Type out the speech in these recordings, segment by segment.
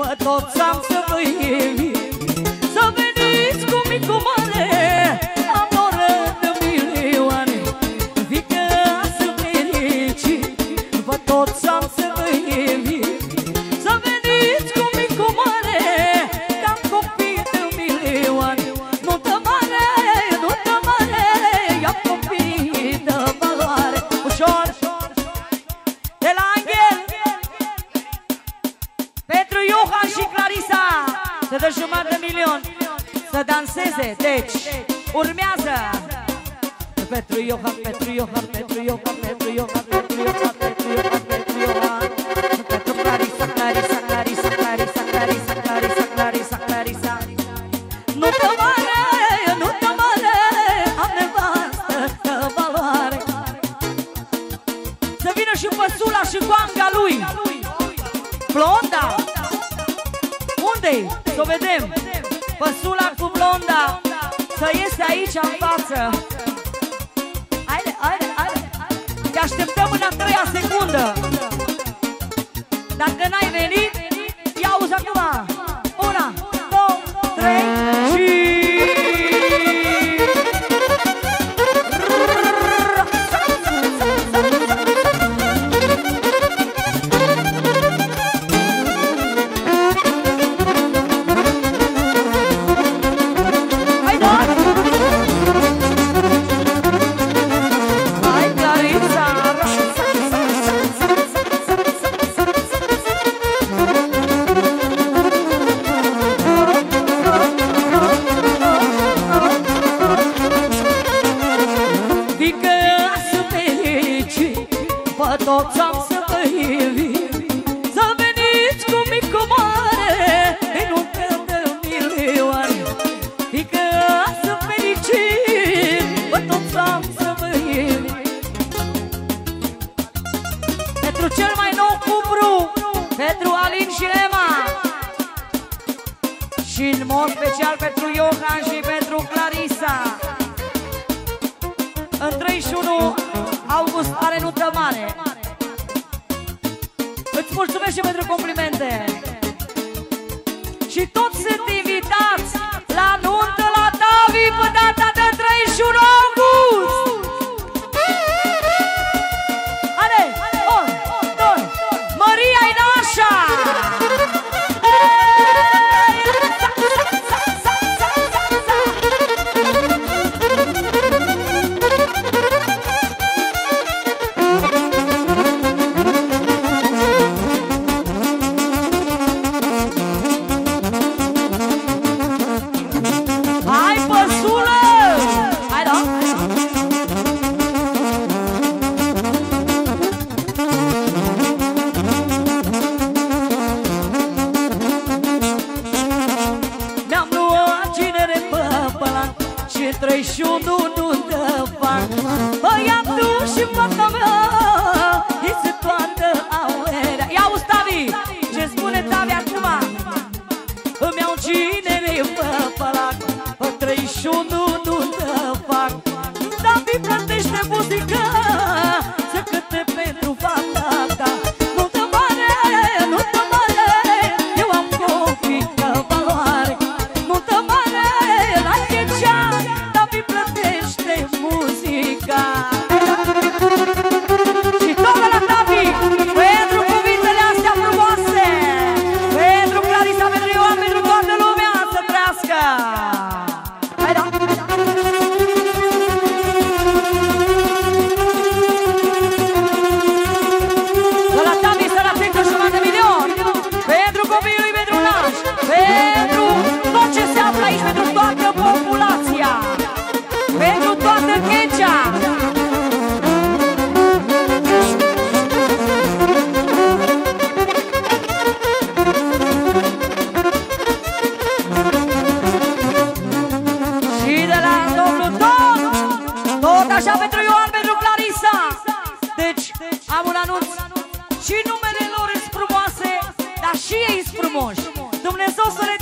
Vă toți am să vă invit Pentru Iohan, pentru Iohan, pentru Iohan, pentru Iohan, pentru Iohan, pentru Iohan, pentru Iohan Pentru Clarisa, Clarisa, Clarisa, Clarisa, Clarisa, Clarisa, Clarisa, Clarisa Nu te mare, nu te mare Am nevastă de valoare Să vină și păsula și coanga lui Blonda! Unde-i? Să o vedem! Păsula cu blonda Să iese aici în față Te așteptăm în a treia secundă. Dacă n-ai venit Ia uzi acum. Una, două, trei Și în mod special pentru Johan și pentru Clarisa în 31 august are nută mare. Îți mulțumesc și pentru complimente. Și toți sunt invitați 31 pentru naș Pentru tot ce se află aici Pentru toată populația. Pentru toată Checea. Și de la domnul tot Tot așa pentru Ioan, pentru Clarisa. Deci am un anunț. Și numele lor sunt frumoase Dar și ei sunt frumoși Domnesos, să le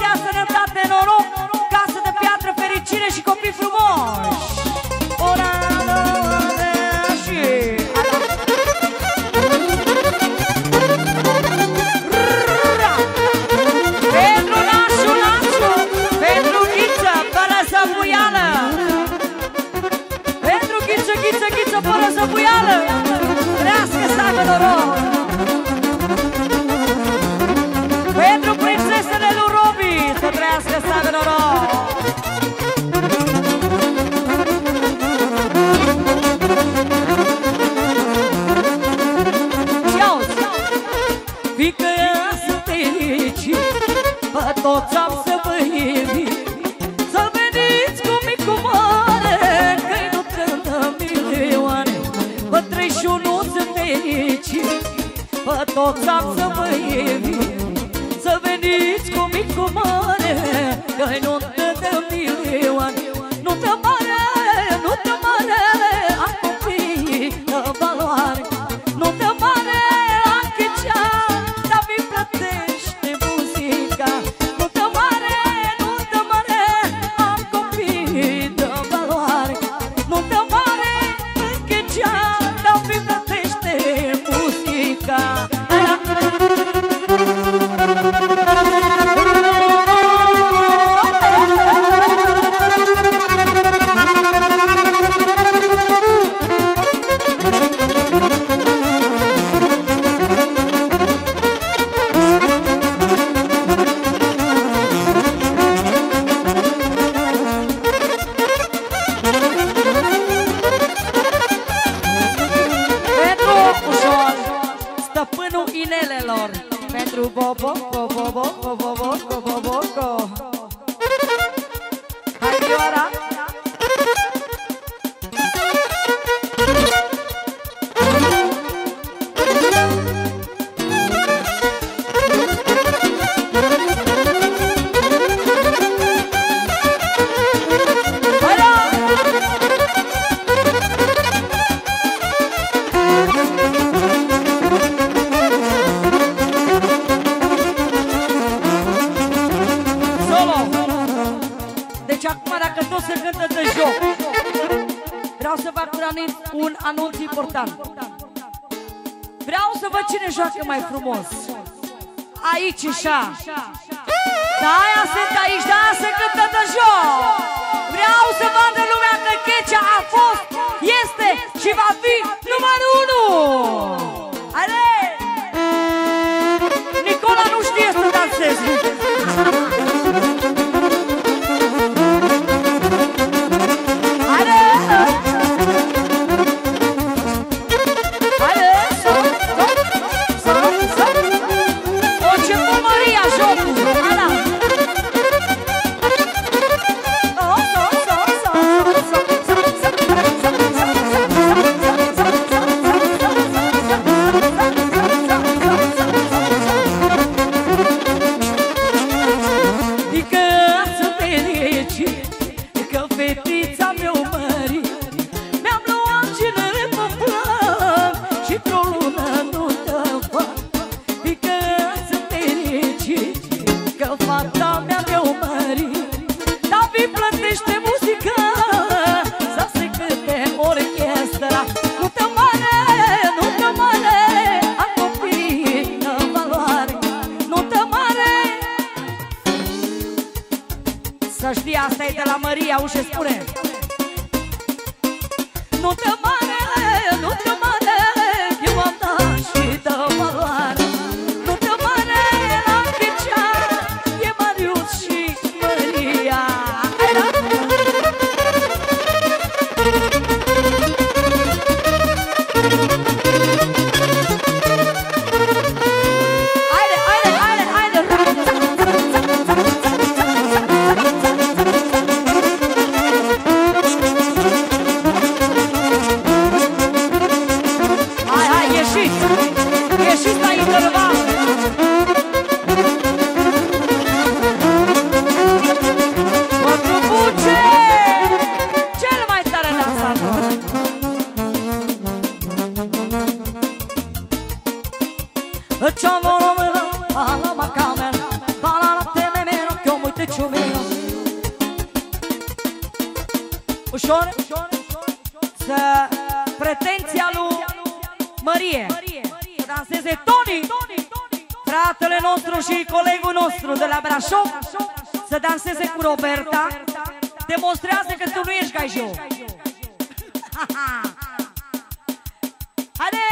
toxam să vă evit Să veniți cu mic, cu mare Că-i nu o să cântă de joc. Vreau să fac granit un anunț important. Vreau să văd cine joacă mai frumos. Aici și Da, aia sunt aici, da, iau și spune. Nu te ușor, să pretenția lui Mărie, să danseze Toni, fratele nostru și colegul nostru de la Brașov, să danseze cu Roberta, demonstrează că tu nu ești ca eu. Haide!